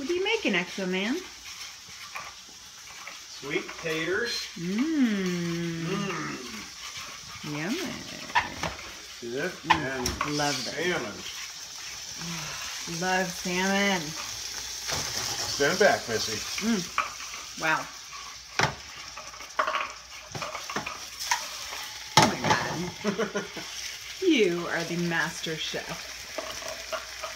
What are you making, Exoman? Sweet taters. Mmm. Mmm. Yummy. See that? And love that. salmon. Love salmon. Stand back, Missy. Mm. Wow. Oh my god. you are the master chef.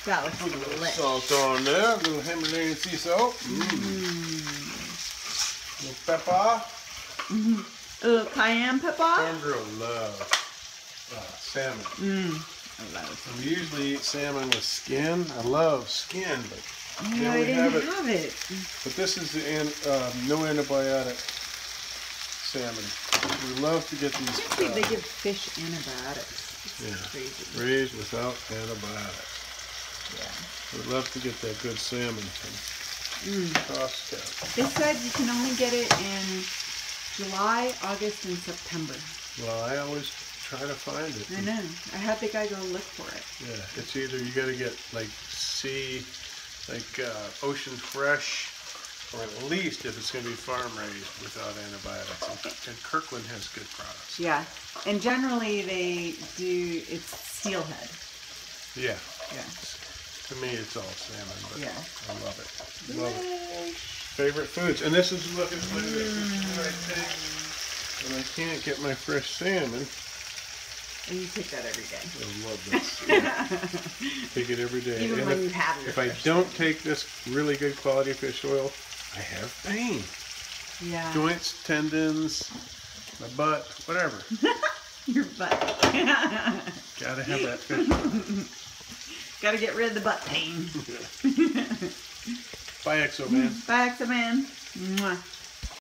That looks Put a little salt on there. A little Himalayan sea salt. Mmm. Mm. little pepper. A little cayenne pepper. Sandra love uh, salmon. Mmm. I love We usually eat salmon with skin. I love skin, but. Yeah, I we didn't have it. have it. but this is the an, uh, no antibiotic salmon. We love to get I these can't believe they uh, give fish antibiotics. It's Yeah. crazy. raised without antibiotics. We love to get that good salmon from Mm. Costco. They said you can only get it in July, August, and September. Well, I always try to find it. I know. I had the guy go look for it. Yeah, it's either you got to get like sea, like uh, ocean fresh, or at least if it's going to be farm raised without antibiotics. And, and Kirkland has good products. Yeah. And generally they do, it's steelhead. Yeah, Yeah. To me it's all salmon, but Yeah. I love it. Love it. Favorite foods, and this is look at look at this. This what I take when I can't get my fresh salmon. And you take that every day. I love this. Yeah. take it every day. Even And when if- you have If I don't take this really good quality fish oil, I have pain. Yeah. Joints, tendons, my butt, whatever. Your butt. Gotta have that fish oil. Gotta get rid of the butt pain. Bye, Exoman. Bye, Exoman. Mwah.